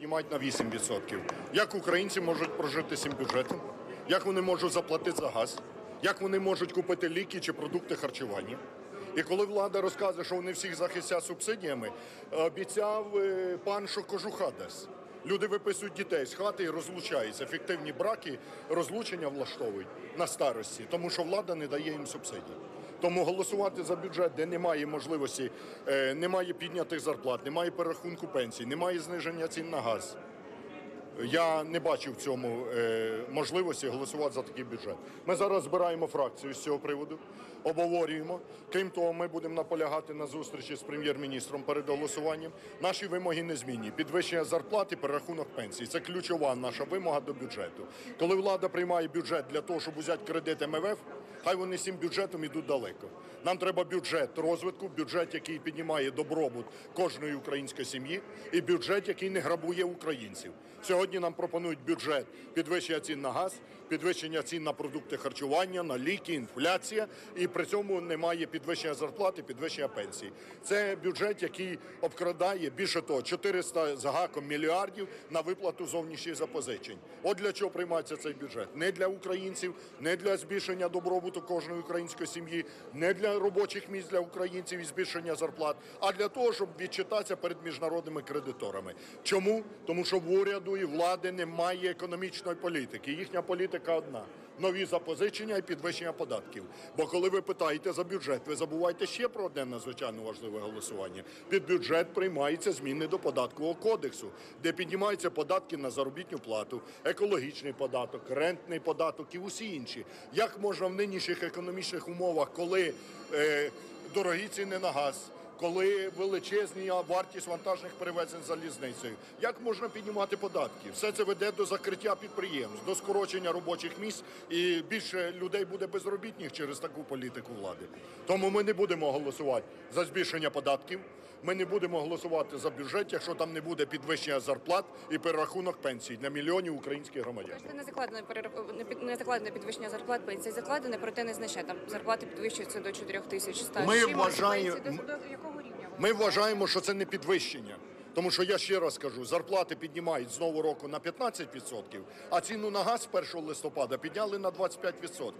піднімають на 8%. Як українці можуть прожити цим бюджетом? Як вони можуть заплатити за газ? Як вони можуть купити ліки чи продукти харчування? І коли влада розказує, що вони всіх захистять субсидіями, обіцяв е, пан, що кожуха дасть. Люди виписують дітей з хати і розлучаються. Фіктивні браки, розлучення влаштовують на старості, тому що влада не дає їм субсидій. Тому голосувати за бюджет, де немає можливості, е, немає піднятих зарплат, немає перерахунку пенсій, немає зниження цін на газ. Я не бачу в цьому е, можливості голосувати за такий бюджет. Ми зараз збираємо фракцію з цього приводу, обговорюємо. Крім того, ми будемо наполягати на зустрічі з прем'єр-міністром перед голосуванням. Наші вимоги незмінні. Підвищення зарплат і перерахунок пенсій. Це ключова наша вимога до бюджету. Коли влада приймає бюджет для того, щоб взяти кредит МВФ, хай вони з цим бюджетом ідуть далеко. Нам треба бюджет розвитку, бюджет, який піднімає добробут кожної української сім'ї, і бюджет, який не грабує українців. Сьогодні нам пропонують бюджет підвищення цін на газ, підвищення цін на продукти харчування, на ліки, інфляція, і при цьому немає підвищення зарплати, підвищення пенсій. Це бюджет, який обкрадає більше того, 400 з гаком мільярдів на виплату зовнішніх запозичень. От для чого приймається цей бюджет? Не для українців, не для збільшення добробуту кожної української сім'ї, не для робочих місць для українців і збільшення зарплат, а для того, щоб відчитатися перед міжнародними кредиторами. Чому? Тому що в уряду і влади немає економічної політики. Їхня політика одна. Нові запозичення і підвищення податків. Бо коли ви питаєте за бюджет, ви забуваєте ще про одне надзвичайно важливе голосування. Під бюджет приймаються зміни до податкового кодексу, де піднімаються податки на заробітну плату, екологічний податок, рентний податок і усі інші. Як можна в нинішніх економічних умовах, коли е, дорогі ціни на газ? Коли величезні вартість вантажних перевезень залізницею. Як можна піднімати податки? Все це веде до закриття підприємств, до скорочення робочих місць, і більше людей буде безробітних через таку політику влади. Тому ми не будемо голосувати за збільшення податків. Ми не будемо голосувати за бюджет, якщо там не буде підвищення зарплат і перерахунок пенсій для мільйонів українських громадян. Це не закладено не закладено підвищення зарплат пенсій. Закладене, проте не значне. Там зарплати підвищуються до 4 тисяч 100. Ми вважаємо- до, до якого Ми вважаємо, що це не підвищення. Тому що я ще раз кажу, зарплати піднімають з нового року на 15%, а ціну на газ 1 листопада підняли на 25%.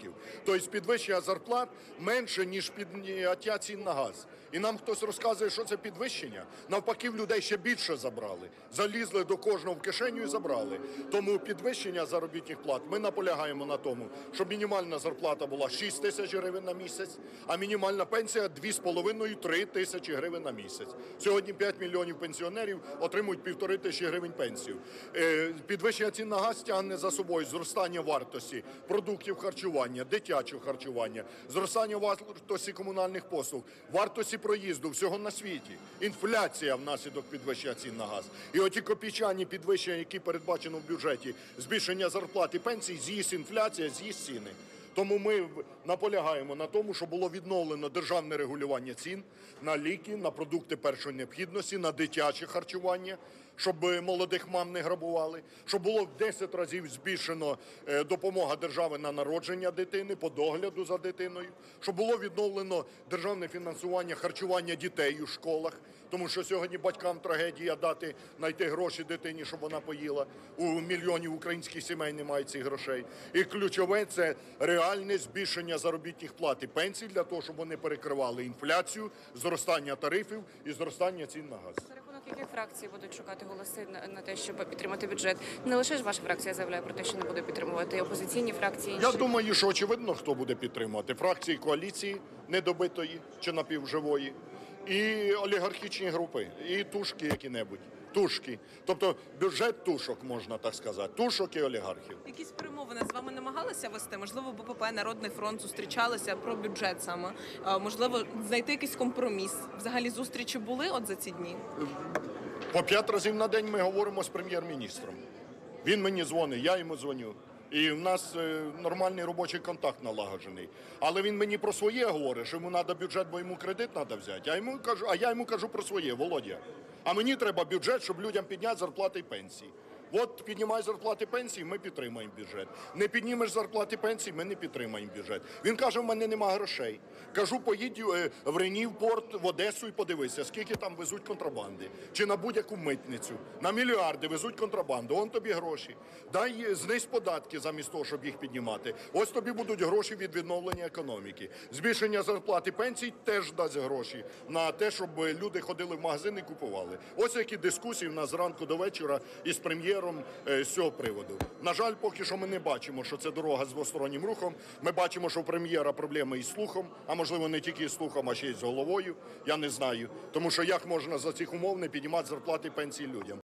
Тобто підвищення зарплат менше, ніж підняття цін на газ. І нам хтось розказує, що це підвищення. Навпаки, в людей ще більше забрали. Залізли до кожного в кишеню і забрали. Тому підвищення заробітних плат ми наполягаємо на тому, щоб мінімальна зарплата була 6 тисяч гривень на місяць, а мінімальна пенсія 2,5-3 тисячі гривень на місяць. Сьогодні 5 мільйонів пенсіонерів отримують півтори тисячі гривень пенсію. Е, Підвищення цін на газ тягне за собою зростання вартості продуктів харчування, дитячого харчування, зростання вартості комунальних послуг, вартості проїзду всього на світі, інфляція внаслідок підвищення цін на газ. І оті копійчані підвищення, які передбачено в бюджеті, збільшення зарплат і пенсій, з'їсть інфляція, з'їсть ціни. Тому ми наполягаємо на тому, щоб було відновлено державне регулювання цін на ліки, на продукти першої необхідності, на дитяче харчування, щоб молодих мам не грабували, щоб було в 10 разів збільшено е, допомога держави на народження дитини, по догляду за дитиною, щоб було відновлено державне фінансування харчування дітей у школах, тому що сьогодні батькам трагедія дати знайти гроші дитині, щоб вона поїла. У мільйонів українських сімей немає цих грошей. І ключове це реальне збільшення заробітних плат і пенсій для того, щоб вони перекривали інфляцію, зростання тарифів і зростання цін на газ. Рахунок яких фракцій будуть шукати голоси на, на те, щоб підтримати бюджет? Не лише ж ваша фракція заявляє про те, що не буде підтримувати і опозиційні фракції. Я думаю, що очевидно, хто буде підтримувати фракції коаліції недобитої чи напівживої, і олігархічні групи, і тушки які-небудь. Тушки. Тобто бюджет тушок, можна так сказати. Тушок і олігархів. Якісь перемовини з вами намагалися вести? Можливо, БПП, Народний фронт зустрічалися про бюджет саме. Можливо, знайти якийсь компроміс. Взагалі зустрічі були от за ці дні? По п'ять разів на день ми говоримо з прем'єр-міністром. Він мені дзвонить, я йому дзвоню. І в нас е, нормальний робочий контакт налагоджений. Але він мені про своє говорить, що йому треба бюджет, бо йому кредит треба взяти. А, йому кажу, а я йому кажу про своє, Володя. А мені треба бюджет, щоб людям підняти зарплати і пенсії. От піднімай зарплати пенсії, ми підтримаємо бюджет. Не піднімеш зарплати пенсії, ми не підтримаємо бюджет. Він каже, в мене нема грошей. Кажу, поїдь е, в Ренів порт в Одесу і подивися, скільки там везуть контрабанди. Чи на будь-яку митницю. На мільярди везуть контрабанду. Он тобі гроші. Дай е, знизь податки замість того, щоб їх піднімати. Ось тобі будуть гроші від відновлення економіки. Збільшення зарплати пенсій теж дасть гроші на те, щоб люди ходили в магазини і купували. Ось які дискусії в нас зранку до вечора із прем'єром е, з цього приводу. На жаль, поки що ми не бачимо, що це дорога з двостороннім рухом. Ми бачимо, що у прем'єра проблеми із слухом, а можливо не тільки із слухом, а ще й з головою. Я не знаю. Тому що як можна за цих умов не піднімати зарплати пенсії людям?